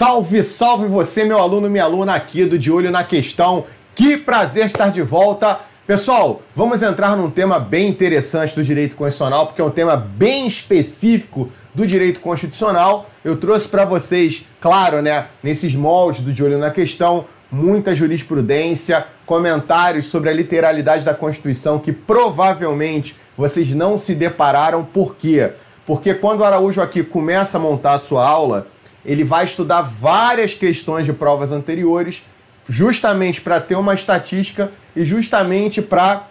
Salve, salve você, meu aluno, minha aluna aqui do De Olho na Questão. Que prazer estar de volta. Pessoal, vamos entrar num tema bem interessante do direito constitucional, porque é um tema bem específico do direito constitucional. Eu trouxe para vocês, claro, né, nesses moldes do De Olho na Questão, muita jurisprudência, comentários sobre a literalidade da Constituição que provavelmente vocês não se depararam. Por quê? Porque quando o Araújo aqui começa a montar a sua aula, ele vai estudar várias questões de provas anteriores, justamente para ter uma estatística e justamente para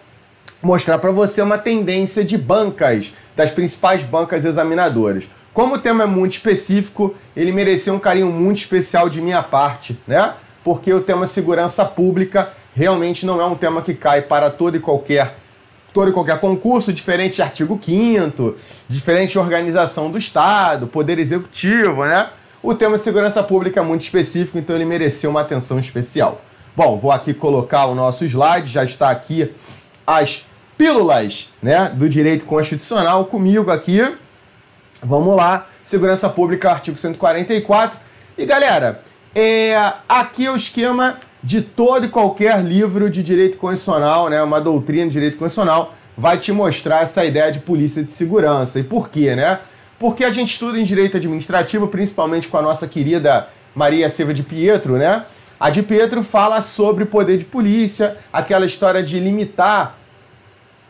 mostrar para você uma tendência de bancas, das principais bancas examinadoras. Como o tema é muito específico, ele mereceu um carinho muito especial de minha parte, né? Porque o tema segurança pública realmente não é um tema que cai para todo e qualquer todo e qualquer concurso, diferente de artigo 5 diferente de organização do Estado, poder executivo, né? O tema segurança pública é muito específico, então ele mereceu uma atenção especial. Bom, vou aqui colocar o nosso slide, já está aqui as pílulas né, do direito constitucional comigo aqui. Vamos lá, segurança pública, artigo 144. E galera, é, aqui é o esquema de todo e qualquer livro de direito constitucional, né, uma doutrina de direito constitucional, vai te mostrar essa ideia de polícia de segurança. E por quê, né? Porque a gente estuda em direito administrativo, principalmente com a nossa querida Maria Silva de Pietro, né? A de Pietro fala sobre poder de polícia, aquela história de limitar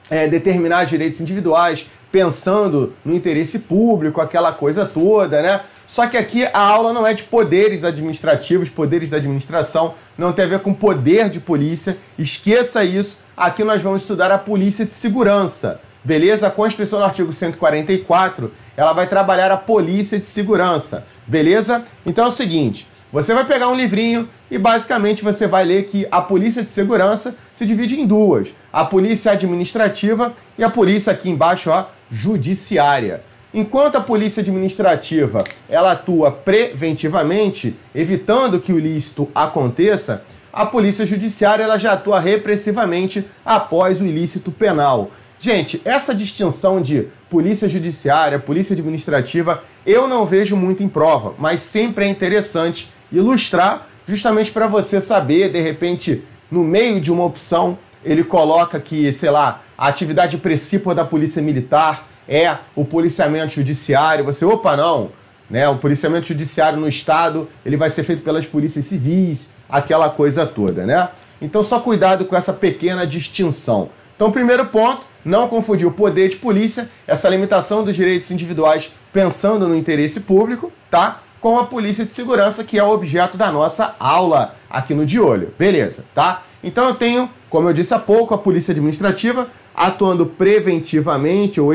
é, determinados direitos individuais, pensando no interesse público, aquela coisa toda, né? Só que aqui a aula não é de poderes administrativos, poderes da administração, não tem a ver com poder de polícia, esqueça isso. Aqui nós vamos estudar a polícia de segurança. Beleza? A Constituição no artigo 144, ela vai trabalhar a polícia de segurança. Beleza? Então é o seguinte, você vai pegar um livrinho e basicamente você vai ler que a polícia de segurança se divide em duas: a polícia administrativa e a polícia aqui embaixo, ó, judiciária. Enquanto a polícia administrativa ela atua preventivamente, evitando que o ilícito aconteça, a polícia judiciária ela já atua repressivamente após o ilícito penal. Gente, essa distinção de polícia judiciária, polícia administrativa, eu não vejo muito em prova, mas sempre é interessante ilustrar justamente para você saber, de repente, no meio de uma opção, ele coloca que, sei lá, a atividade principal da polícia militar é o policiamento judiciário. Você, opa, não, né? O policiamento judiciário no estado, ele vai ser feito pelas polícias civis, aquela coisa toda, né? Então só cuidado com essa pequena distinção. Então, primeiro ponto, não confundir o poder de polícia, essa limitação dos direitos individuais pensando no interesse público, tá? Com a polícia de segurança, que é o objeto da nossa aula aqui no De Olho. Beleza, tá? Então eu tenho, como eu disse há pouco, a polícia administrativa atuando preventivamente ou,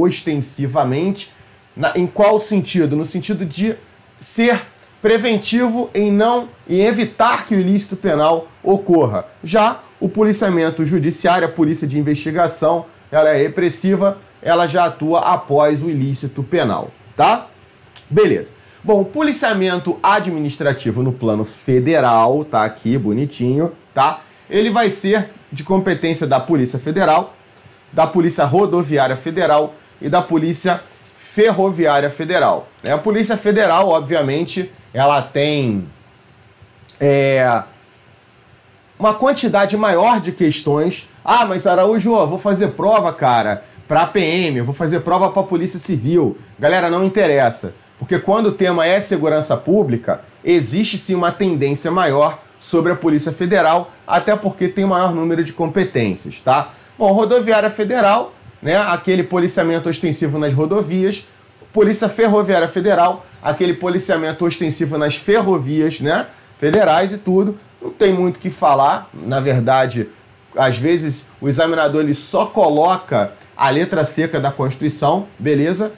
ostensivamente. Na, em qual sentido? No sentido de ser preventivo em não em evitar que o ilícito penal ocorra. Já o policiamento judiciário, a polícia de investigação, ela é repressiva, ela já atua após o ilícito penal, tá? Beleza. Bom, policiamento administrativo no plano federal, tá aqui bonitinho, tá? Ele vai ser de competência da Polícia Federal, da Polícia Rodoviária Federal e da Polícia Ferroviária Federal. Né? A Polícia Federal, obviamente, ela tem é, uma quantidade maior de questões. Ah, mas Araújo, vou fazer prova, cara, para a PM, vou fazer prova para a Polícia Civil. Galera, não interessa. Porque quando o tema é segurança pública, existe sim uma tendência maior sobre a Polícia Federal, até porque tem maior número de competências, tá? Bom, Rodoviária Federal, né, aquele policiamento ostensivo nas rodovias, Polícia Ferroviária Federal, aquele policiamento ostensivo nas ferrovias, né, federais e tudo. Não tem muito o que falar, na verdade, às vezes o examinador ele só coloca a letra seca da Constituição, beleza?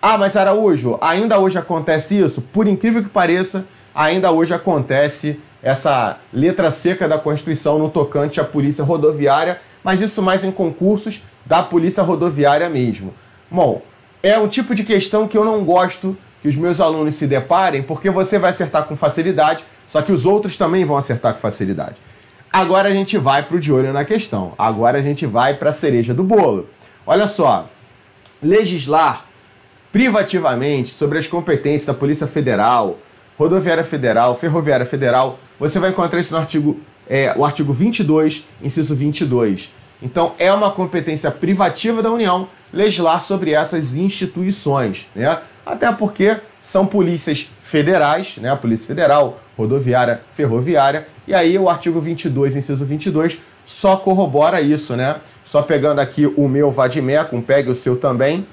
Ah, mas Araújo, ainda hoje acontece isso? Por incrível que pareça, ainda hoje acontece essa letra seca da Constituição no tocante à Polícia Rodoviária, mas isso mais em concursos da Polícia Rodoviária mesmo. Bom, é um tipo de questão que eu não gosto que os meus alunos se deparem, porque você vai acertar com facilidade, só que os outros também vão acertar com facilidade. Agora a gente vai para o de olho na questão. Agora a gente vai para a cereja do bolo. Olha só, legislar privativamente sobre as competências da Polícia Federal, Rodoviária Federal, Ferroviária Federal, você vai encontrar isso no artigo, é, o artigo 22, inciso 22. Então, é uma competência privativa da União legislar sobre essas instituições, né? Até porque são polícias federais, né? A Polícia Federal, Rodoviária, Ferroviária, e aí o artigo 22, inciso 22, só corrobora isso, né? Só pegando aqui o meu Vadimecum, pegue o seu também.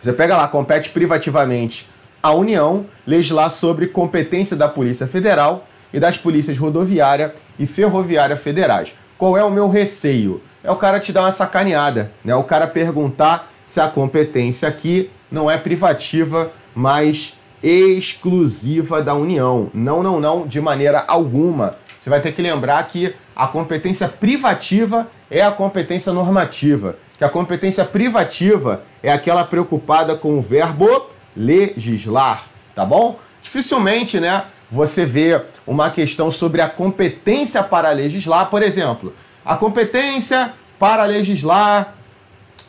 Você pega lá, compete privativamente a União legislar sobre competência da Polícia Federal e das polícias rodoviária e ferroviária federais. Qual é o meu receio? É o cara te dar uma sacaneada, né? O cara perguntar se a competência aqui não é privativa, mas exclusiva da União. Não, não, não, de maneira alguma. Você vai ter que lembrar que a competência privativa é a competência normativa, que a competência privativa é aquela preocupada com o verbo legislar, tá bom? Dificilmente, né, você vê uma questão sobre a competência para legislar, por exemplo, a competência para legislar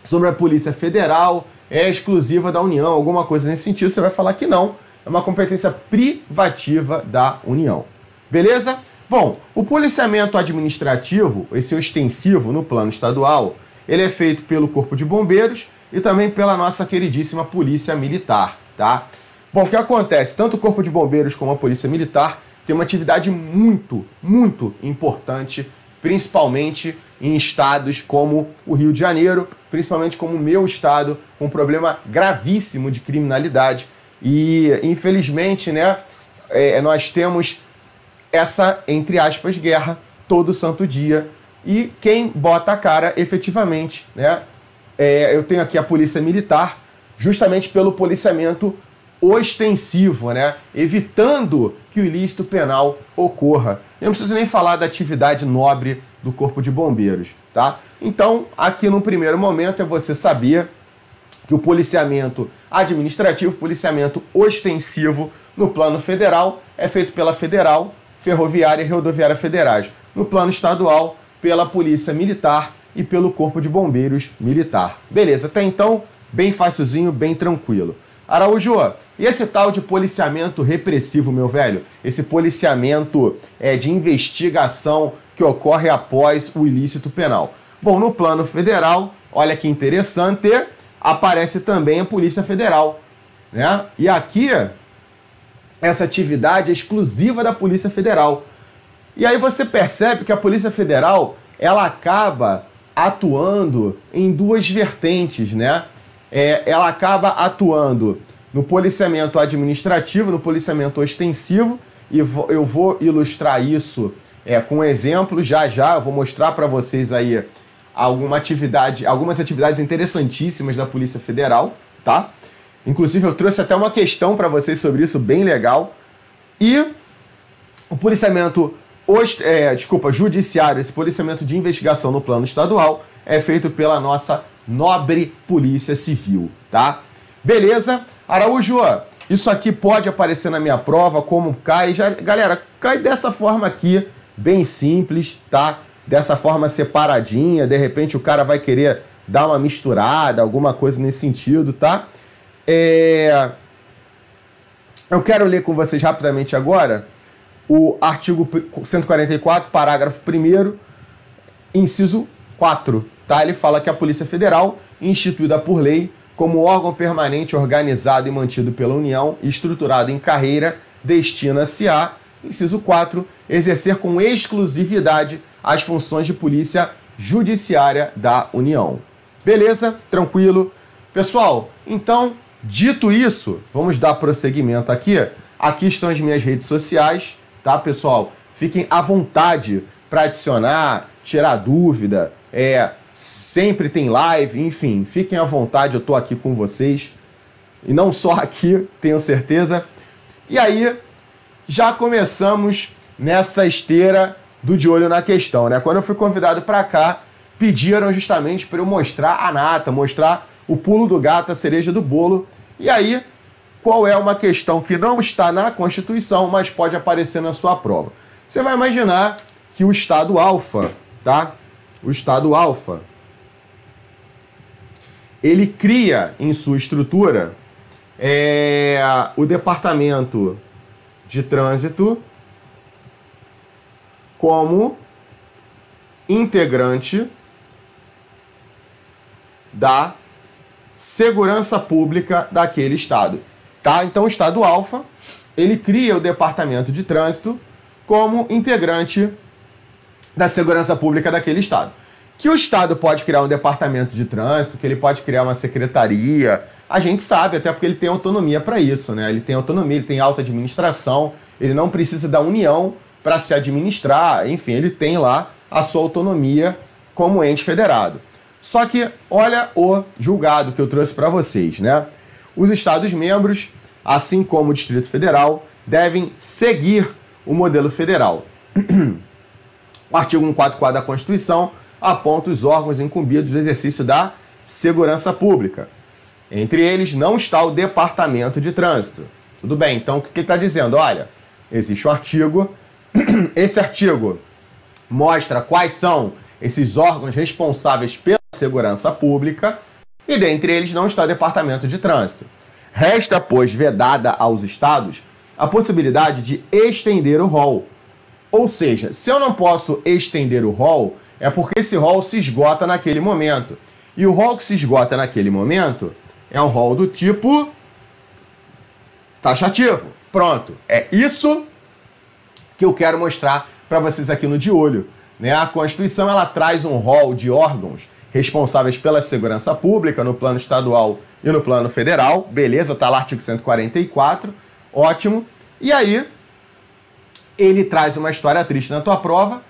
sobre a Polícia Federal é exclusiva da União, alguma coisa nesse sentido, você vai falar que não, é uma competência privativa da União. Beleza? Bom, o policiamento administrativo, esse ostensivo no plano estadual, ele é feito pelo Corpo de Bombeiros e também pela nossa queridíssima Polícia Militar, tá? Bom, o que acontece? Tanto o Corpo de Bombeiros como a Polícia Militar tem uma atividade muito, muito importante, principalmente em estados como o Rio de Janeiro, principalmente como o meu estado, um problema gravíssimo de criminalidade. E, infelizmente, né, é, nós temos essa, entre aspas, guerra todo santo dia. E quem bota a cara efetivamente, né? É, eu tenho aqui a polícia militar, justamente pelo policiamento ostensivo, né? Evitando que o ilícito penal ocorra. Eu não preciso nem falar da atividade nobre do Corpo de Bombeiros, tá? Então, aqui no primeiro momento é você saber que o policiamento administrativo, policiamento ostensivo no plano federal é feito pela Federal, Ferroviária e Rodoviária Federais. No plano estadual, pela Polícia Militar e pelo Corpo de Bombeiros Militar. Beleza, até então, bem facilzinho, bem tranquilo. Araújo, e esse tal de policiamento repressivo, meu velho? Esse policiamento é, de investigação que ocorre após o ilícito penal? Bom, no plano federal, olha que interessante, aparece também a Polícia Federal. Né? E aqui essa atividade é exclusiva da Polícia Federal. E aí você percebe que a Polícia Federal ela acaba atuando em duas vertentes, né? É, ela acaba atuando no policiamento administrativo, no policiamento ostensivo, e eu vou ilustrar isso é, com exemplos já já. Eu vou mostrar para vocês aí alguma atividade, algumas atividades interessantíssimas da Polícia Federal, tá? Inclusive, eu trouxe até uma questão para vocês sobre isso, bem legal. E o policiamento, é, desculpa, judiciário, esse policiamento de investigação no plano estadual, é feito pela nossa nobre Polícia Civil, tá? Beleza? Araújo, isso aqui pode aparecer na minha prova, como cai. Já, galera, cai dessa forma aqui, bem simples, tá? Dessa forma separadinha, de repente o cara vai querer dar uma misturada, alguma coisa nesse sentido, tá? É... Eu quero ler com vocês rapidamente agora o artigo 144, parágrafo 1, inciso 4. Tá? Ele fala que a Polícia Federal, instituída por lei como órgão permanente organizado e mantido pela União estruturado em carreira, destina-se a, inciso 4, exercer com exclusividade as funções de polícia judiciária da União. Beleza? Tranquilo? Pessoal, então Dito isso, vamos dar prosseguimento aqui. Aqui estão as minhas redes sociais, tá, pessoal? Fiquem à vontade para adicionar, tirar dúvida. É, sempre tem live, enfim, fiquem à vontade, eu estou aqui com vocês. E não só aqui, tenho certeza. E aí, já começamos nessa esteira do de olho na questão, né? Quando eu fui convidado para cá, pediram justamente para eu mostrar a nata, mostrar o pulo do gato, a cereja do bolo. E aí, qual é uma questão que não está na Constituição, mas pode aparecer na sua prova? Você vai imaginar que o Estado alfa, tá? O Estado alfa, ele cria em sua estrutura é, o Departamento de Trânsito como integrante da segurança pública daquele estado. Tá? Então o estado alfa, ele cria o departamento de trânsito como integrante da segurança pública daquele estado. Que o estado pode criar um departamento de trânsito, que ele pode criar uma secretaria, a gente sabe, até porque ele tem autonomia para isso, né? Ele tem autonomia, ele tem alta administração, ele não precisa da União para se administrar, enfim, ele tem lá a sua autonomia como ente federado. Só que olha o julgado que eu trouxe para vocês, né? Os Estados-membros, assim como o Distrito Federal, devem seguir o modelo federal. o artigo 144 da Constituição aponta os órgãos incumbidos do exercício da segurança pública. Entre eles não está o Departamento de Trânsito. Tudo bem, então o que ele está dizendo? Olha, existe o um artigo, esse artigo mostra quais são esses órgãos responsáveis pela segurança pública e dentre eles não está o Departamento de Trânsito. Resta, pois, vedada aos estados a possibilidade de estender o rol. Ou seja, se eu não posso estender o rol, é porque esse rol se esgota naquele momento. E o rol que se esgota naquele momento é um rol do tipo taxativo. Pronto. É isso que eu quero mostrar para vocês aqui no de olho. Né? A Constituição ela traz um rol de órgãos responsáveis pela segurança pública no plano estadual e no plano federal. Beleza, tá lá artigo 144. Ótimo. E aí, ele traz uma história triste na tua prova,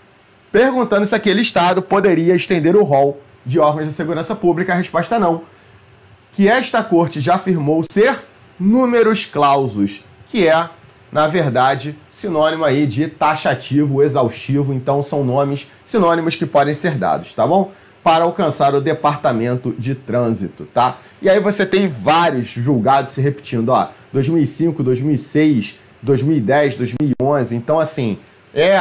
perguntando se aquele estado poderia estender o rol de órgãos de segurança pública. A resposta é não. Que esta corte já afirmou ser números clausos, que é, na verdade, sinônimo aí de taxativo, exaustivo, então são nomes sinônimos que podem ser dados, tá bom? para alcançar o departamento de trânsito, tá? E aí você tem vários julgados se repetindo, ó, 2005, 2006, 2010, 2011. Então, assim, é,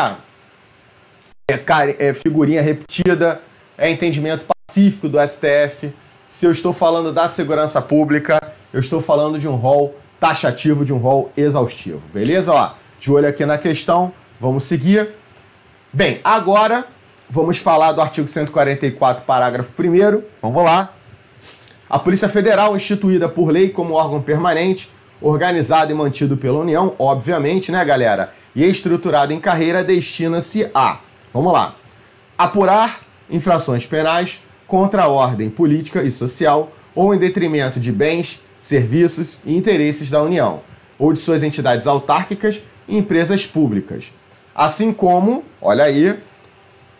é, é figurinha repetida, é entendimento pacífico do STF. Se eu estou falando da segurança pública, eu estou falando de um rol taxativo, de um rol exaustivo, beleza? Ó, de olho aqui na questão, vamos seguir. Bem, agora Vamos falar do artigo 144, parágrafo 1. Vamos lá. A Polícia Federal, instituída por lei como órgão permanente, organizado e mantido pela União, obviamente, né, galera? E estruturado em carreira, destina-se a. Vamos lá. Apurar infrações penais contra a ordem política e social ou em detrimento de bens, serviços e interesses da União, ou de suas entidades autárquicas e empresas públicas. Assim como, olha aí,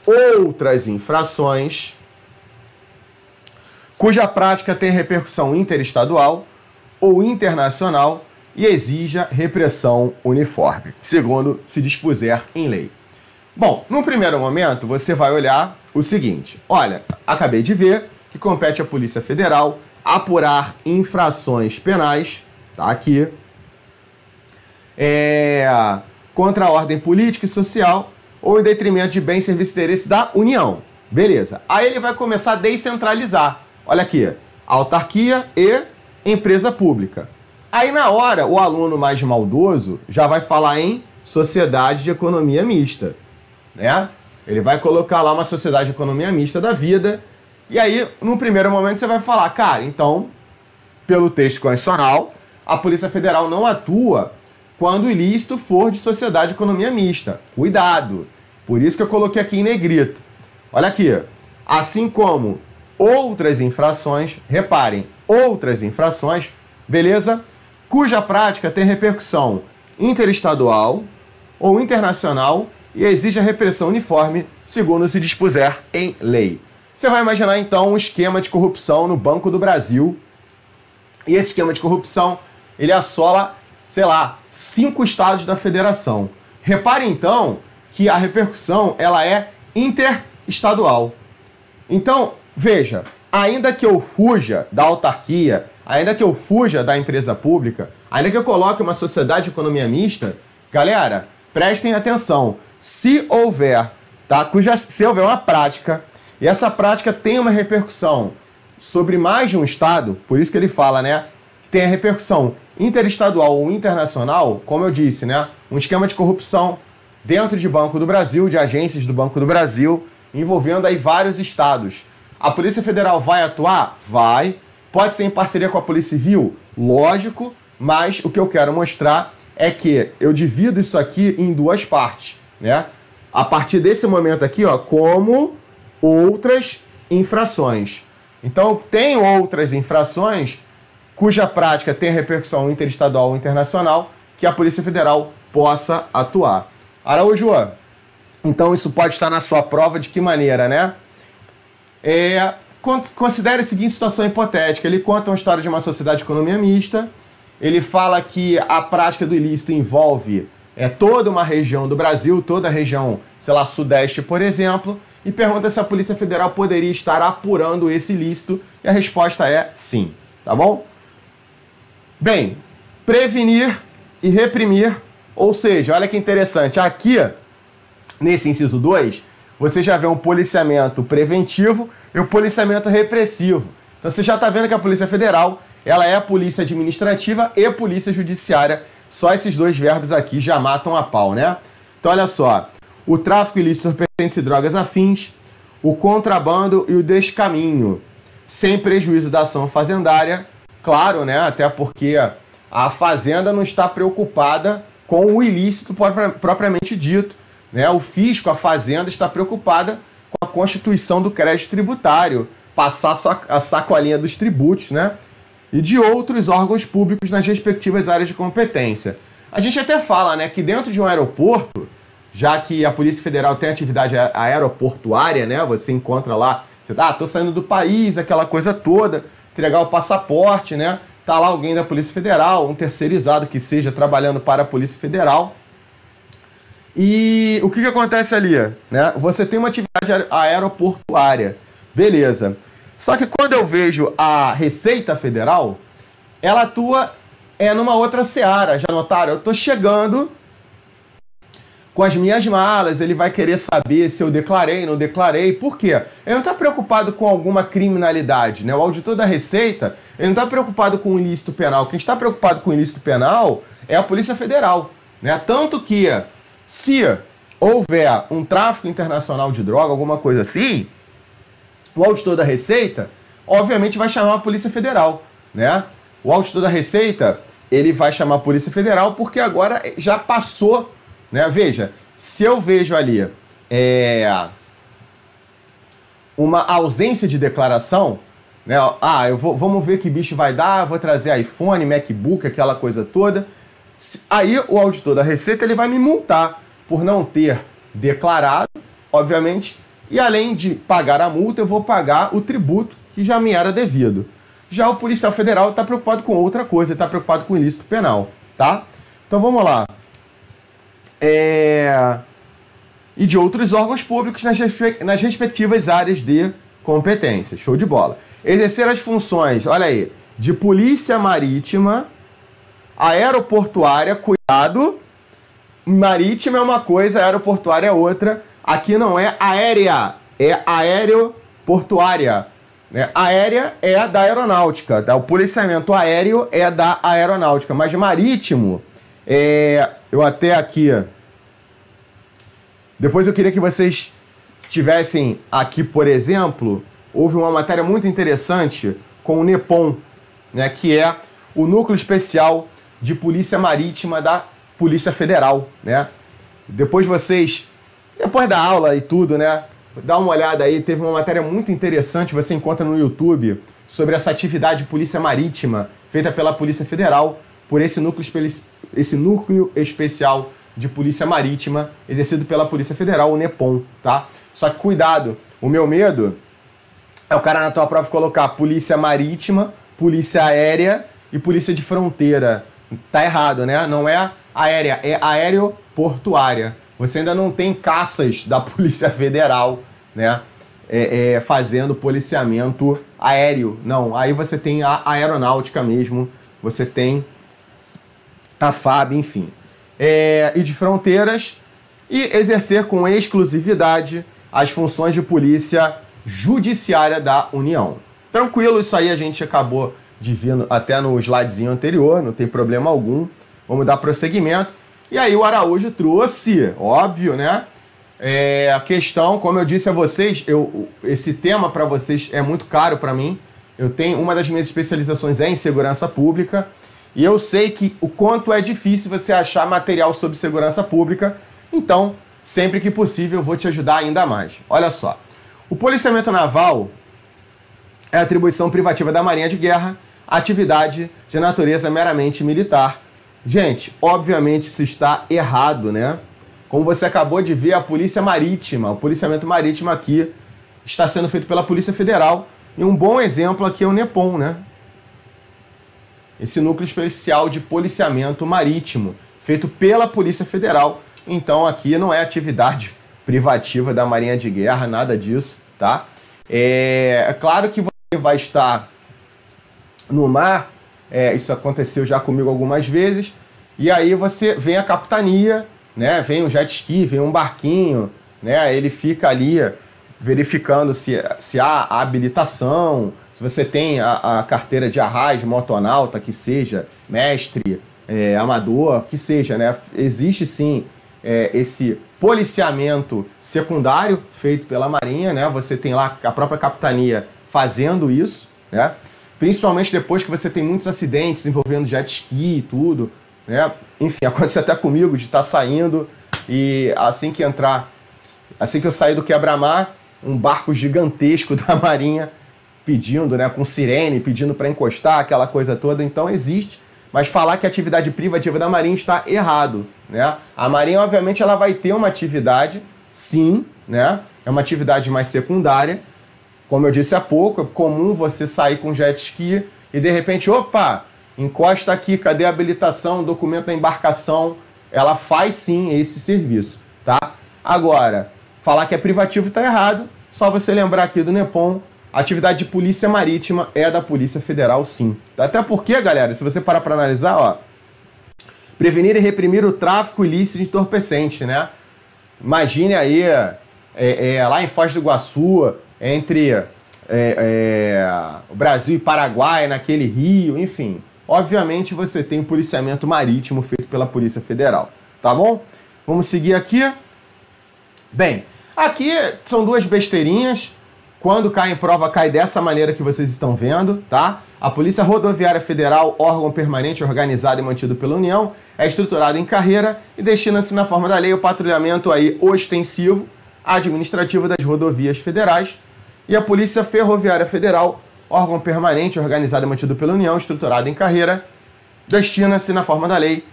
outras infrações cuja prática tem repercussão interestadual ou internacional e exija repressão uniforme, segundo se dispuser em lei. Bom, no primeiro momento você vai olhar o seguinte: olha, acabei de ver que compete à Polícia Federal apurar infrações penais, tá aqui, é, contra a ordem política e social ou em detrimento de bens, serviços e interesses da União. Beleza. Aí ele vai começar a descentralizar. Olha aqui, autarquia e empresa pública. Aí na hora, o aluno mais maldoso já vai falar em sociedade de economia mista, né? Ele vai colocar lá uma sociedade de economia mista da vida. E aí, no primeiro momento, você vai falar, cara, então, pelo texto constitucional, a Polícia Federal não atua quando o ilícito for de sociedade de economia mista. Cuidado! Por isso que eu coloquei aqui em negrito. Olha aqui. Assim como outras infrações, reparem, outras infrações, beleza? Cuja prática tem repercussão interestadual ou internacional e exige a repressão uniforme, segundo se dispuser em lei. Você vai imaginar então um esquema de corrupção no Banco do Brasil. E esse esquema de corrupção, ele assola sei lá, cinco estados da federação. Repare então que a repercussão ela é interestadual. Então, veja, ainda que eu fuja da autarquia, ainda que eu fuja da empresa pública, ainda que eu coloque uma sociedade de economia mista, galera, prestem atenção. Se houver, tá? Cuja, se houver uma prática e essa prática tem uma repercussão sobre mais de um estado, por isso que ele fala, né? tem a repercussão interestadual ou internacional, como eu disse, né? Um esquema de corrupção dentro de Banco do Brasil, de agências do Banco do Brasil, envolvendo aí vários estados. A Polícia Federal vai atuar? Vai. Pode ser em parceria com a Polícia Civil? Lógico, mas o que eu quero mostrar é que eu divido isso aqui em duas partes, né? A partir desse momento aqui, ó, como outras infrações. Então, tem outras infrações cuja prática tem repercussão interestadual ou internacional que a Polícia Federal possa atuar. Araújo, então isso pode estar na sua prova de que maneira, né? É, considere a seguinte situação hipotética. Ele conta uma história de uma sociedade de economia mista. Ele fala que a prática do ilícito envolve é, toda uma região do Brasil, toda a região, sei lá, sudeste, por exemplo, e pergunta se a Polícia Federal poderia estar apurando esse ilícito. E a resposta é sim, tá bom? Bem, prevenir e reprimir, ou seja, olha que interessante, aqui, nesse inciso 2, você já vê um policiamento preventivo e um policiamento repressivo. Então você já está vendo que a Polícia Federal ela é a polícia administrativa e polícia judiciária. Só esses dois verbos aqui já matam a pau, né? Então olha só, o tráfico ilícito de e drogas afins, o contrabando e o descaminho, sem prejuízo da ação fazendária, claro, né? Até porque a fazenda não está preocupada com o ilícito propriamente dito. Né? O fisco, a Fazenda, está preocupada com a constituição do crédito tributário, passar a sacolinha dos tributos, né? E de outros órgãos públicos nas respectivas áreas de competência. A gente até fala, né, que dentro de um aeroporto, já que a Polícia Federal tem atividade aeroportuária, né? Você encontra lá, você ah, tô saindo do país, aquela coisa toda, entregar o passaporte, né? Tá lá alguém da Polícia Federal, um terceirizado que seja trabalhando para a Polícia Federal. E o que, que acontece ali? Né? Você tem uma atividade aeroportuária. Beleza. Só que quando eu vejo a Receita Federal, ela atua é numa outra seara. Já notaram? Eu estou chegando com as minhas malas, ele vai querer saber se eu declarei, não declarei. Por quê? Ele não está preocupado com alguma criminalidade. Né? O auditor da Receita, ele não está preocupado com o ilícito penal. Quem está preocupado com o ilícito penal é a Polícia Federal. Né? Tanto que se houver um tráfico internacional de droga, alguma coisa assim, o auditor da Receita, obviamente, vai chamar a Polícia Federal, né? O auditor da Receita, ele vai chamar a Polícia Federal porque agora já passou, né? Veja, se eu vejo ali é, uma ausência de declaração, né? Ah, eu vou, vamos ver que bicho vai dar, vou trazer iPhone, MacBook, aquela coisa toda. Aí o auditor da Receita ele vai me multar por não ter declarado, obviamente, e além de pagar a multa, eu vou pagar o tributo que já me era devido. Já o policial federal está preocupado com outra coisa, está preocupado com ilícito penal, tá? Então vamos lá. É... E de outros órgãos públicos nas, nas respectivas áreas de competência. Show de bola. Exercer as funções, olha aí, de polícia marítima, aeroportuária, cuidado, marítima é uma coisa, aeroportuária é outra. Aqui não é aérea, é aeroportuária. Né? Aérea é da aeronáutica, tá? o policiamento aéreo é da aeronáutica, mas marítimo, é... eu até aqui. Depois eu queria que vocês tivessem aqui, por exemplo, houve uma matéria muito interessante com o NEPOM, né, que é o Núcleo Especial de Polícia Marítima da Polícia Federal, né? Depois vocês, depois da aula e tudo, né? Dá uma olhada aí, teve uma matéria muito interessante, você encontra no YouTube, sobre essa atividade de polícia marítima feita pela Polícia Federal por esse núcleo, esse núcleo especial de polícia marítima exercido pela Polícia Federal, o NEPOM, tá? Só que cuidado, o meu medo é o cara na tua prova colocar polícia marítima, polícia aérea e polícia de fronteira. Tá errado, né? Não é aérea, é aeroportuária. Você ainda não tem caças da Polícia Federal, né? É, é, fazendo policiamento aéreo. Não, aí você tem a aeronáutica mesmo, você tem a FAB, enfim. É, e de fronteiras, e exercer com exclusividade as funções de polícia judiciária da União. Tranquilo, isso aí a gente acabou de até no slidezinho anterior, não tem problema algum. Vamos dar prosseguimento. E aí o Araújo trouxe, óbvio, né? É, a questão, como eu disse a vocês, eu, esse tema para vocês é muito caro para mim. Eu tenho uma das minhas especializações é em segurança pública e eu sei que o quanto é difícil você achar material sobre segurança pública. Então, sempre que possível, eu vou te ajudar ainda mais. Olha só, o policiamento naval é atribuição privativa da Marinha de Guerra, atividade de natureza meramente militar. Gente, obviamente isso está errado, né? Como você acabou de ver, a Polícia Marítima, o policiamento marítimo aqui está sendo feito pela Polícia Federal. E um bom exemplo aqui é o NEPOM, né? Esse núcleo especial de policiamento marítimo, feito pela Polícia Federal. Então aqui não é atividade privativa da Marinha de Guerra, nada disso, tá? É, é claro que você vai estar no mar, é, isso aconteceu já comigo algumas vezes, e aí você vem a capitania né? Vem um jet ski, vem um barquinho, né? Ele fica ali verificando se, se há habilitação, se você tem a, a carteira de arraiz, motonauta, que seja mestre, é, amador, que seja, né? Existe sim é, esse policiamento secundário feito pela Marinha, né? Você tem lá a própria capitania fazendo isso, né? Principalmente depois que você tem muitos acidentes envolvendo jet ski e tudo. Né? Enfim, aconteceu até comigo de estar tá saindo e assim que entrar, assim que eu saí do quebra-mar, um barco gigantesco da Marinha pedindo, né, com sirene, pedindo para encostar, aquela coisa toda. Então existe, mas falar que a atividade privativa da Marinha está errado, né? A Marinha, obviamente, ela vai ter uma atividade, sim, né? É uma atividade mais secundária. Como eu disse há pouco, é comum você sair com jet ski e de repente, opa, encosta aqui, cadê a habilitação, documento da embarcação? Ela faz sim esse serviço, tá? Agora, falar que é privativo está errado. Só você lembrar aqui do NEPOM, atividade de polícia marítima é da Polícia Federal, sim. Até porque, galera, se você parar para analisar, ó, prevenir e reprimir o tráfico ilícito de entorpecente, né? Imagine aí, é, é, lá em Foz do Iguaçu, entre é, é, o Brasil e Paraguai, naquele rio, enfim. Obviamente você tem o policiamento marítimo feito pela Polícia Federal, tá bom? Vamos seguir aqui. Bem, aqui são duas besteirinhas. Quando cai em prova, cai dessa maneira que vocês estão vendo, tá? A Polícia Rodoviária Federal, órgão permanente organizado e mantido pela União, é estruturada em carreira e destina-se na forma da lei o patrulhamento aí ostensivo administrativo das rodovias federais. E a Polícia Ferroviária Federal órgão permanente organizado e mantido pela União, estruturado em carreira, destina-se, na forma da lei,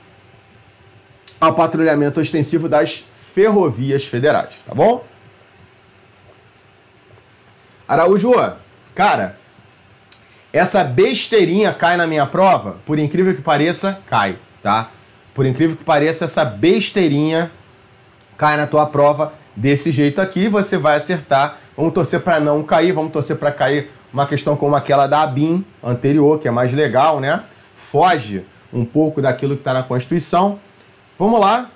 ao patrulhamento ostensivo das ferrovias federais, tá bom? Araújo, cara, essa besteirinha cai na minha prova, por incrível que pareça, cai, tá? Por incrível que pareça, essa besteirinha cai na tua prova desse jeito aqui, você vai acertar. Vamos torcer para não cair, vamos torcer para cair uma questão como aquela da ABIN anterior, que é mais legal, né? Foge um pouco daquilo que está na Constituição. Vamos lá.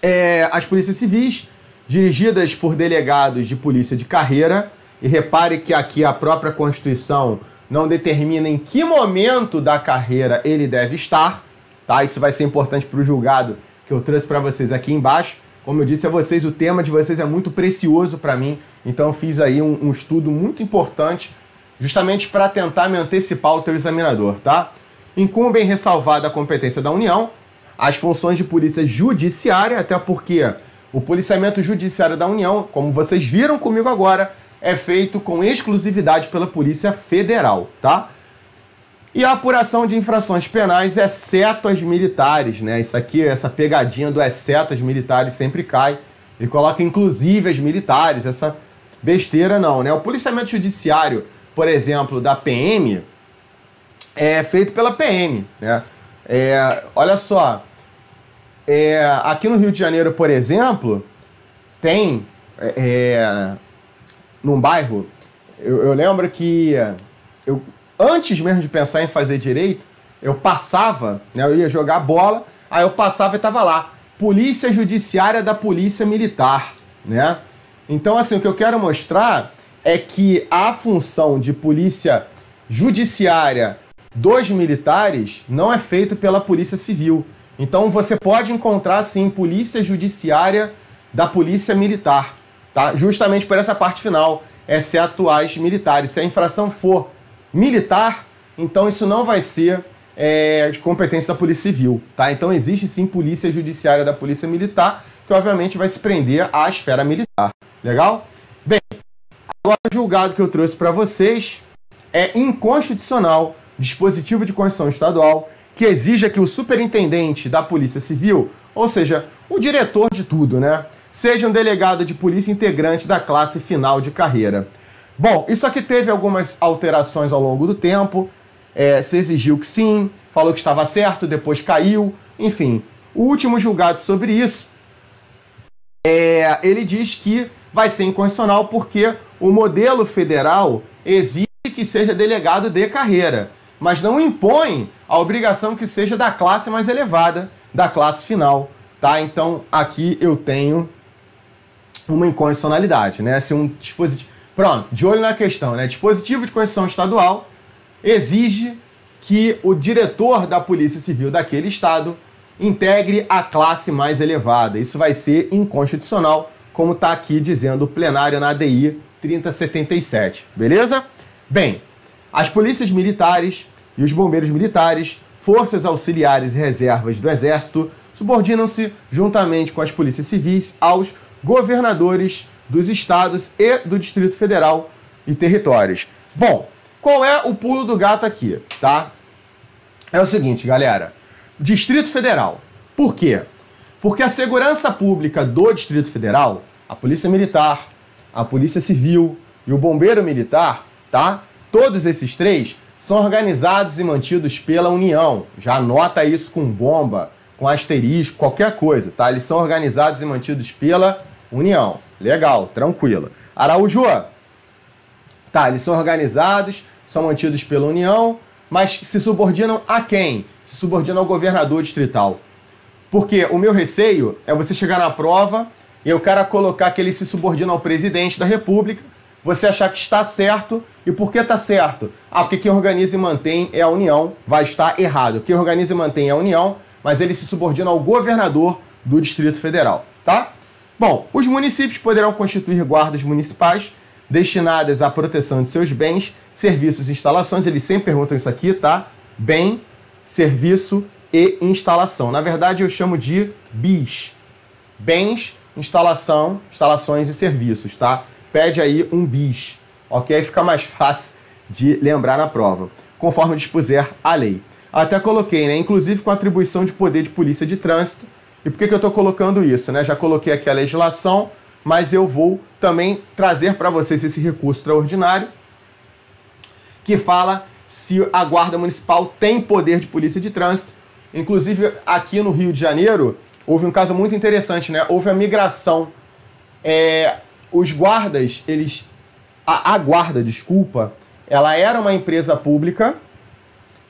É, as polícias civis, dirigidas por delegados de polícia de carreira, e repare que aqui a própria Constituição não determina em que momento da carreira ele deve estar, tá? Isso vai ser importante para o julgado que eu trouxe para vocês aqui embaixo. Como eu disse a vocês, o tema de vocês é muito precioso para mim, então fiz aí um, um estudo muito importante, justamente para tentar me antecipar ao teu examinador, tá? Incumbe em ressalvada a competência da União, as funções de polícia judiciária, até porque o policiamento judiciário da União, como vocês viram comigo agora, é feito com exclusividade pela Polícia Federal, tá? E a apuração de infrações penais, exceto as militares, né? Isso aqui, essa pegadinha do exceto as militares sempre cai. Ele coloca inclusive as militares, essa besteira não, né? O policiamento judiciário, por exemplo, da PM, é feito pela PM, né? É, olha só, é, aqui no Rio de Janeiro, por exemplo, tem é, é num bairro, eu, eu lembro que eu antes mesmo de pensar em fazer direito, eu passava, né, eu ia jogar bola, aí eu passava e tava lá, Polícia Judiciária da Polícia Militar, né? Então, assim, o que eu quero mostrar é que a função de polícia judiciária dos militares não é feito pela Polícia Civil. Então você pode encontrar sim polícia judiciária da Polícia Militar, tá? Justamente por essa parte final, exceto as militares. Se a infração for militar, então isso não vai ser é, de competência da Polícia Civil, tá? Então existe sim polícia judiciária da Polícia Militar, que obviamente vai se prender à esfera militar. Legal? Bem, agora o julgado que eu trouxe para vocês é inconstitucional dispositivo de Constituição Estadual que exija que o superintendente da Polícia Civil, ou seja, o diretor de tudo, né, seja um delegado de polícia integrante da classe final de carreira. Bom, isso aqui teve algumas alterações ao longo do tempo. É, se exigiu que sim, falou que estava certo, depois caiu. Enfim, o último julgado sobre isso, é, ele diz que vai ser inconstitucional porque o modelo federal exige que seja delegado de carreira mas não impõe a obrigação que seja da classe mais elevada, da classe final, tá? Então aqui eu tenho uma inconstitucionalidade, né? Se um dispositivo, pronto, de olho na questão, né? Dispositivo de Constituição Estadual exige que o diretor da Polícia Civil daquele estado integre a classe mais elevada. Isso vai ser inconstitucional, como está aqui dizendo o plenário na ADI 3077, beleza? Bem, as polícias militares e os bombeiros militares, forças auxiliares e reservas do Exército, subordinam-se, juntamente com as polícias civis, aos governadores dos estados e do Distrito Federal e territórios. Bom, qual é o pulo do gato aqui, tá? É o seguinte, galera. Distrito Federal. Por quê? Porque a segurança pública do Distrito Federal, a Polícia Militar, a Polícia Civil e o Bombeiro Militar, tá? Todos esses três são organizados e mantidos pela União. Já anota isso com bomba, com asterisco, qualquer coisa, tá? Eles são organizados e mantidos pela União. Legal, tranquilo. Araújo, tá, eles são organizados, são mantidos pela União, mas se subordinam a quem? Se subordinam ao governador distrital. Porque o meu receio é você chegar na prova e o cara colocar que ele se subordina ao presidente da República você achar que está certo. E por que está certo? Ah, porque quem organiza e mantém é a União. Vai estar errado. Quem organiza e mantém é a União, mas ele se subordina ao governador do Distrito Federal, tá? Bom, os municípios poderão constituir guardas municipais destinadas à proteção de seus bens, serviços e instalações. Eles sempre perguntam isso aqui, tá? Bem, serviço e instalação. Na verdade, eu chamo de BIS. Bens, instalação, instalações e serviços, tá? pede aí um bis, ok? Fica mais fácil de lembrar na prova, conforme dispuser a lei. Até coloquei, né? Inclusive com atribuição de poder de polícia de trânsito. E por que, que eu estou colocando isso, né? Já coloquei aqui a legislação, mas eu vou também trazer para vocês esse recurso extraordinário que fala se a Guarda Municipal tem poder de polícia de trânsito. Inclusive, aqui no Rio de Janeiro, houve um caso muito interessante, né? Houve a migração é, os guardas, eles. A, a guarda, desculpa, ela era uma empresa pública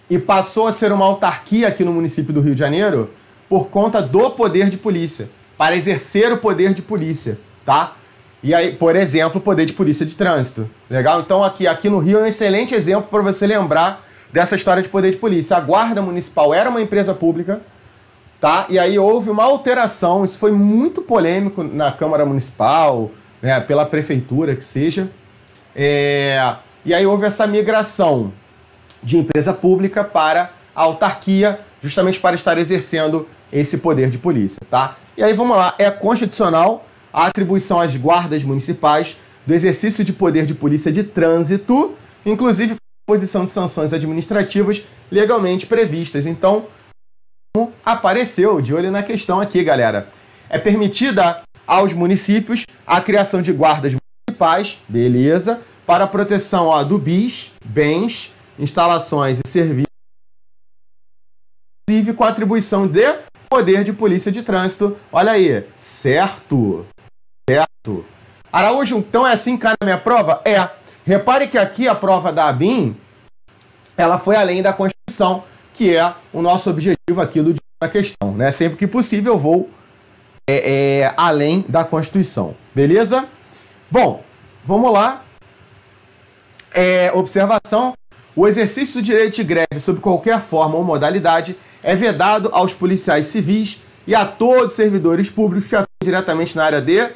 e passou a ser uma autarquia aqui no município do Rio de Janeiro por conta do poder de polícia, para exercer o poder de polícia, tá? E aí, por exemplo, o poder de polícia de trânsito. Legal? Então aqui, aqui no Rio é um excelente exemplo para você lembrar dessa história de poder de polícia. A Guarda Municipal era uma empresa pública, tá? E aí houve uma alteração, isso foi muito polêmico na Câmara Municipal, né, pela prefeitura que seja. É, e aí houve essa migração de empresa pública para a autarquia, justamente para estar exercendo esse poder de polícia, tá? E aí vamos lá, é constitucional a atribuição às guardas municipais do exercício de poder de polícia de trânsito, inclusive posição de sanções administrativas legalmente previstas. Então, apareceu de olho na questão aqui, galera. É permitida aos municípios a criação de guardas municipais, beleza, para proteção ó, do bis, bens, instalações e serviços, inclusive com a atribuição de poder de polícia de trânsito. Olha aí, certo, certo. Araújo, então é assim cara minha prova? É. Repare que aqui a prova da ABIN, ela foi além da Constituição, que é o nosso objetivo aqui do da questão, né? Sempre que possível eu vou é, é, além da Constituição. Beleza? Bom, vamos lá. É, observação: O exercício do direito de greve sob qualquer forma ou modalidade é vedado aos policiais civis e a todos os servidores públicos que atuam diretamente na área de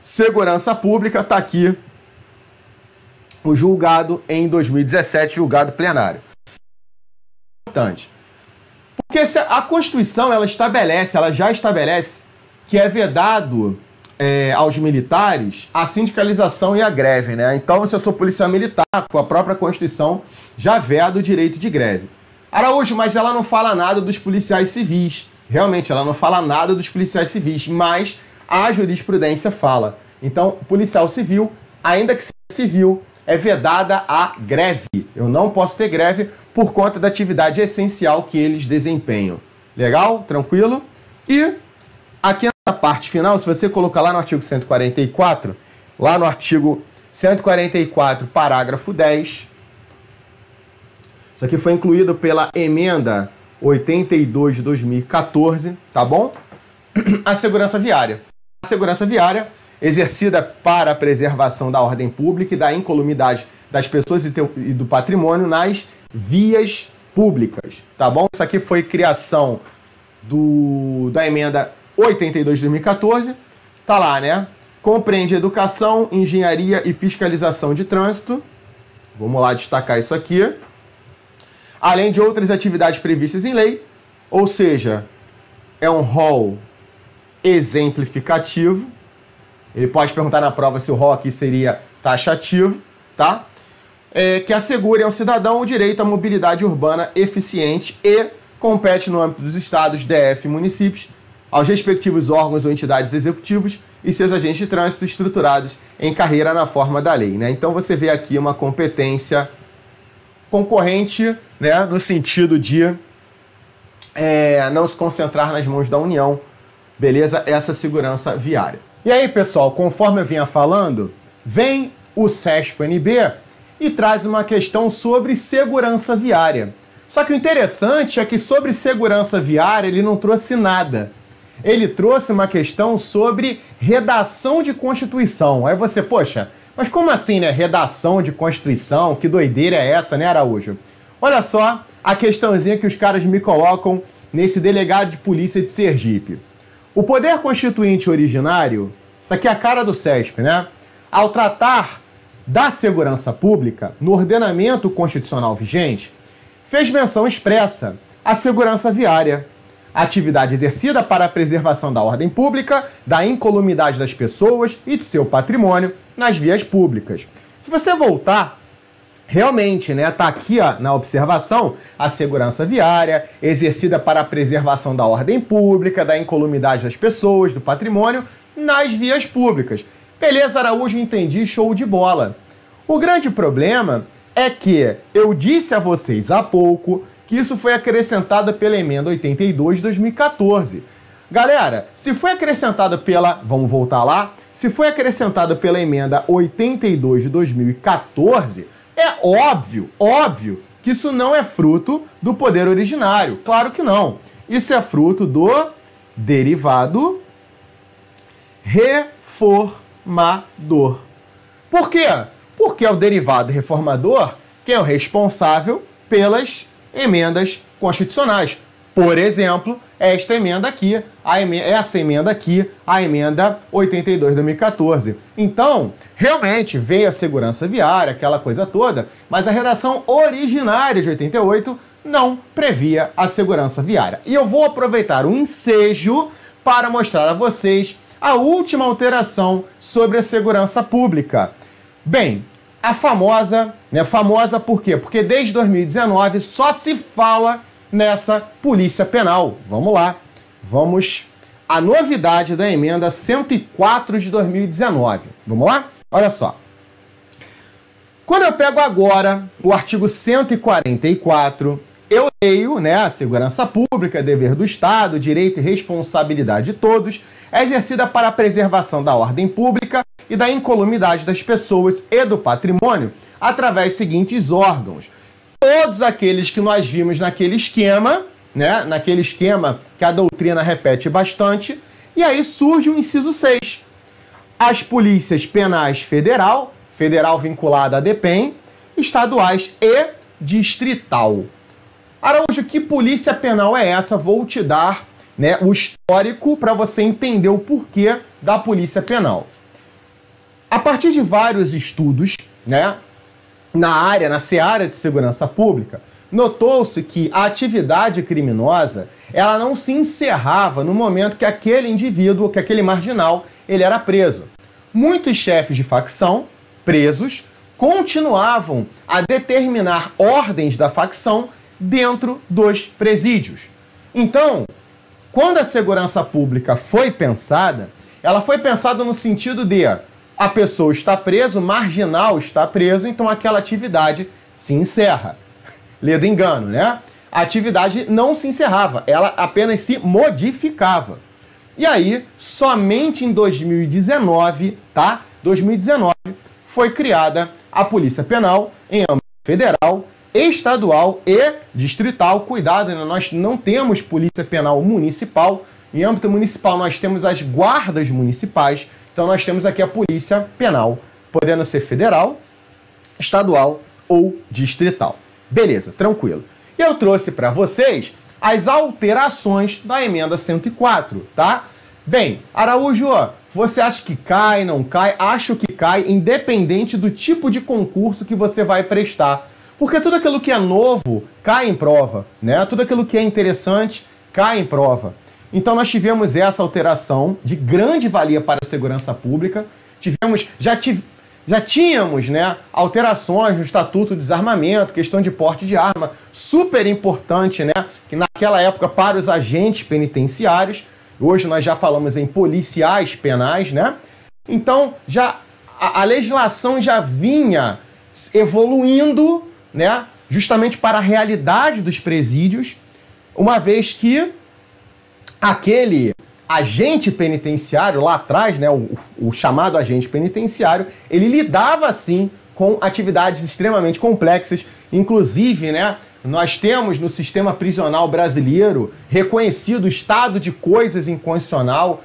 segurança pública. Está aqui o julgado em 2017, julgado plenário. Importante. Porque a Constituição ela estabelece, ela já estabelece que é vedado é, aos militares a sindicalização e a greve, né? Então, se eu sou policial militar, com a própria Constituição já veda o direito de greve. Araújo, mas ela não fala nada dos policiais civis. Realmente, ela não fala nada dos policiais civis, mas a jurisprudência fala. Então, policial civil, ainda que seja civil, é vedada a greve. Eu não posso ter greve por conta da atividade essencial que eles desempenham. Legal? Tranquilo? E aqui na parte final, se você colocar lá no artigo 144, lá no artigo 144, parágrafo 10, isso aqui foi incluído pela emenda 82 de 2014, tá bom? A segurança viária. A segurança viária exercida para a preservação da ordem pública e da incolumidade das pessoas e, do patrimônio nas vias públicas, tá bom? Isso aqui foi criação do, da emenda 82 de 2014, tá lá, né? Compreende educação, engenharia e fiscalização de trânsito. Vamos lá destacar isso aqui. Além de outras atividades previstas em lei, ou seja, é um rol exemplificativo. Ele pode perguntar na prova se o rol aqui seria taxativo, tá? é, que assegure ao cidadão o direito à mobilidade urbana eficiente e compete no âmbito dos estados, DF e municípios, aos respectivos órgãos ou entidades executivos e seus agentes de trânsito estruturados em carreira na forma da lei. Né? Então você vê aqui uma competência concorrente né, no sentido de é, não se concentrar nas mãos da União, beleza? Essa segurança viária. E aí, pessoal, conforme eu vinha falando, vem o SESP-NB e traz uma questão sobre segurança viária. Só que o interessante é que sobre segurança viária ele não trouxe nada. Ele trouxe uma questão sobre redação de Constituição. Aí você, poxa, mas como assim, né? Redação de Constituição? Que doideira é essa, né, Araújo? Olha só a questãozinha que os caras me colocam nesse delegado de polícia de Sergipe. O poder constituinte originário, isso aqui é a cara do CESP, né? Ao tratar da Segurança Pública, no ordenamento constitucional vigente, fez menção expressa à segurança viária, atividade exercida para a preservação da ordem pública, da incolumidade das pessoas e de seu patrimônio nas vias públicas. Se você voltar, realmente, né, tá aqui ó, na observação a segurança viária, exercida para a preservação da ordem pública, da incolumidade das pessoas, do patrimônio nas vias públicas. Beleza, Araújo, entendi, show de bola. O grande problema é que eu disse a vocês há pouco que isso foi acrescentado pela emenda 82 de 2014. Galera, se foi acrescentado pela. Vamos voltar lá. Se foi acrescentado pela emenda 82 de 2014, é óbvio, óbvio, que isso não é fruto do poder originário. Claro que não. Isso é fruto do derivado reformador. Por quê? Porque é o derivado reformador que é o responsável pelas emendas constitucionais. Por exemplo, esta emenda aqui, emenda, essa emenda aqui, a emenda 82 de 2014. Então, realmente veio a segurança viária, aquela coisa toda, mas a redação originária de 88 não previa a segurança viária. E eu vou aproveitar o ensejo para mostrar a vocês a última alteração sobre a segurança pública. Bem, a famosa, né? Famosa por quê? Porque desde 2019 só se fala nessa polícia penal. Vamos lá. Vamos a novidade da emenda 104 de 2019. Vamos lá? Olha só. Quando eu pego agora o artigo 144, eu leio, né, a segurança pública, dever do Estado, direito e responsabilidade de todos, é exercida para a preservação da ordem pública e da incolumidade das pessoas e do patrimônio através dos seguintes órgãos. Todos aqueles que nós vimos naquele esquema, né, naquele esquema que a doutrina repete bastante, e aí surge o inciso 6. As polícias penais federal, federal vinculada à DEPEN, estaduais e distrital. Araújo, que polícia penal é essa? Vou te dar né, o histórico para você entender o porquê da polícia penal. A partir de vários estudos, né, na área, na seara de segurança pública, notou-se que a atividade criminosa ela não se encerrava no momento que aquele indivíduo, que aquele marginal, ele era preso. Muitos chefes de facção presos continuavam a determinar ordens da facção dentro dos presídios. Então, quando a segurança pública foi pensada, ela foi pensada no sentido de a pessoa está presa, o marginal está preso, então aquela atividade se encerra. Lê do engano, né? A atividade não se encerrava, ela apenas se modificava. E aí, somente em 2019, tá? 2019 foi criada a Polícia Penal em âmbito federal, estadual e distrital. Cuidado, né? nós não temos Polícia Penal municipal. Em âmbito municipal, nós temos as guardas municipais. Então, nós temos aqui a Polícia Penal, podendo ser federal, estadual ou distrital. Beleza, tranquilo. Eu trouxe para vocês as alterações da emenda 104, tá? Bem, Araújo, você acha que cai, não cai? Acho que cai, independente do tipo de concurso que você vai prestar. Porque tudo aquilo que é novo cai em prova, né? Tudo aquilo que é interessante cai em prova. Então nós tivemos essa alteração de grande valia para a segurança pública. Tivemos, já, tive, já tínhamos, né, alterações no Estatuto de Desarmamento, questão de porte de arma, super importante, né, que naquela época para os agentes penitenciários. Hoje nós já falamos em policiais penais, né? Então, já a, a legislação já vinha evoluindo, né? Justamente para a realidade dos presídios, uma vez que aquele agente penitenciário lá atrás, né, o, o, chamado agente penitenciário, ele lidava assim com atividades extremamente complexas, inclusive, né, nós temos no sistema prisional brasileiro reconhecido o estado de coisas inconstitucional,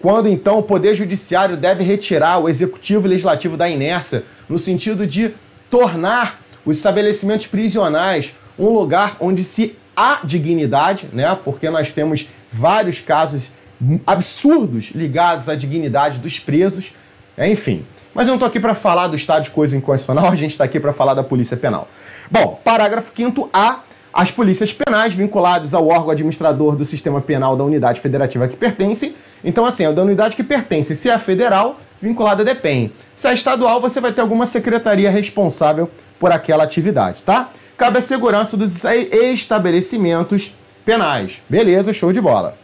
quando então o Poder Judiciário deve retirar o Executivo e Legislativo da inércia, no sentido de tornar os estabelecimentos prisionais um lugar onde se há dignidade, né? Porque nós temos vários casos absurdos ligados à dignidade dos presos, enfim. Mas eu não estou aqui para falar do estado de coisa inconstitucional, a gente está aqui para falar da Polícia Penal. Bom, parágrafo 5 A. As polícias penais vinculadas ao órgão administrador do sistema penal da unidade federativa que pertencem. Então, assim, é da unidade que pertence. Se é federal, vinculada a DEPEN. Se é estadual, você vai ter alguma secretaria responsável por aquela atividade, tá? Cabe a segurança dos estabelecimentos penais. Beleza, show de bola.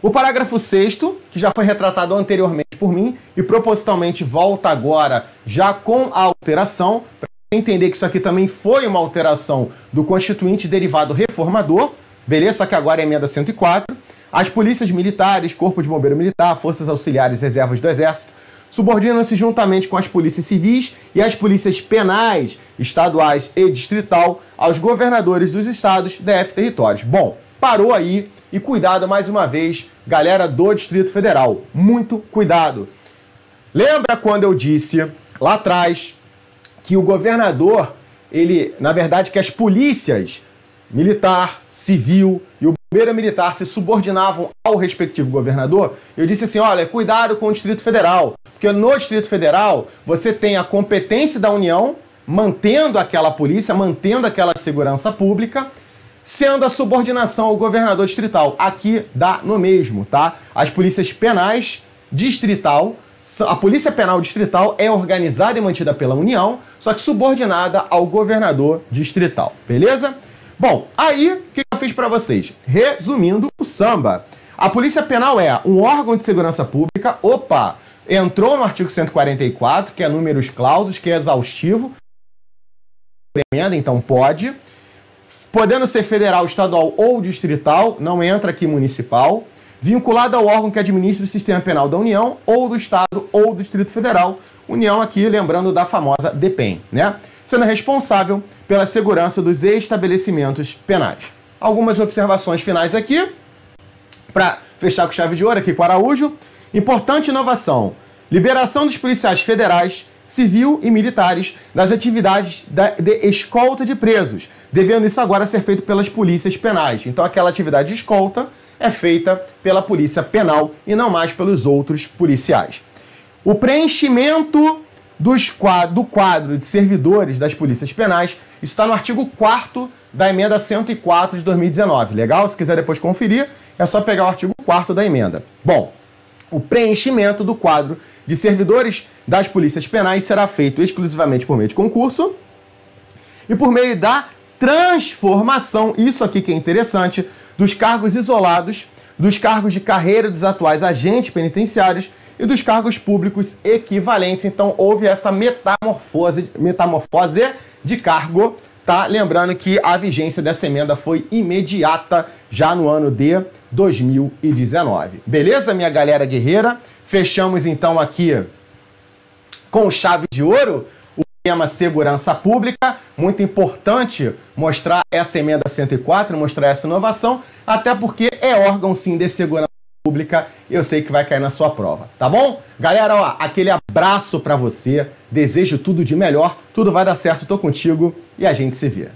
O parágrafo 6 que já foi retratado anteriormente por mim e propositalmente volta agora já com a alteração, para entender que isso aqui também foi uma alteração do Constituinte derivado reformador, beleza? Só que agora é emenda 104. As polícias militares, Corpo de Bombeiro Militar, Forças Auxiliares Reservas do Exército subordinam-se juntamente com as polícias civis e as polícias penais, estaduais e distrital, aos governadores dos estados, DF territórios. Bom, parou aí e cuidado mais uma vez, galera do Distrito Federal. Muito cuidado. Lembra quando eu disse lá atrás que o governador, ele, na verdade, que as polícias militar, civil e o bombeiro militar se subordinavam ao respectivo governador? Eu disse assim: olha, cuidado com o Distrito Federal, porque no Distrito Federal você tem a competência da União mantendo aquela polícia, mantendo aquela segurança pública sendo a subordinação ao governador distrital. Aqui dá no mesmo, tá? As polícias penais distrital, a polícia penal distrital é organizada e mantida pela União, só que subordinada ao governador distrital, beleza? Bom, aí o que eu fiz para vocês? Resumindo o samba. A polícia penal é um órgão de segurança pública. Opa, entrou no artigo 144, que é números clausos, que é exaustivo. Então pode podendo ser federal, estadual ou distrital, não entra aqui municipal, vinculado ao órgão que administra o sistema penal da União, ou do Estado ou do Distrito Federal. União aqui, lembrando da famosa DEPEN, né? Sendo responsável pela segurança dos estabelecimentos penais. Algumas observações finais aqui, para fechar com chave de ouro aqui com Araújo. Importante inovação: liberação dos policiais federais civil e militares das atividades de escolta de presos, devendo isso agora ser feito pelas polícias penais. Então, aquela atividade de escolta é feita pela polícia penal e não mais pelos outros policiais. O preenchimento dos do quadro de servidores das polícias penais, isso está no artigo 4 da emenda 104 de 2019. Legal? Se quiser depois conferir, é só pegar o artigo 4 da emenda. Bom, o preenchimento do quadro de servidores das polícias penais será feito exclusivamente por meio de concurso e por meio da transformação, isso aqui que é interessante, dos cargos isolados, dos cargos de carreira dos atuais agentes penitenciários e dos cargos públicos equivalentes. Então houve essa metamorfose, metamorfose de cargo, tá? Lembrando que a vigência dessa emenda foi imediata já no ano de 2019. Beleza, minha galera guerreira? Fechamos então aqui com chave de ouro o tema segurança pública. Muito importante mostrar essa emenda 104, mostrar essa inovação, até porque é órgão sim de segurança pública, eu sei que vai cair na sua prova, tá bom? Galera, ó, aquele abraço para você, desejo tudo de melhor, tudo vai dar certo, tô contigo e a gente se vê.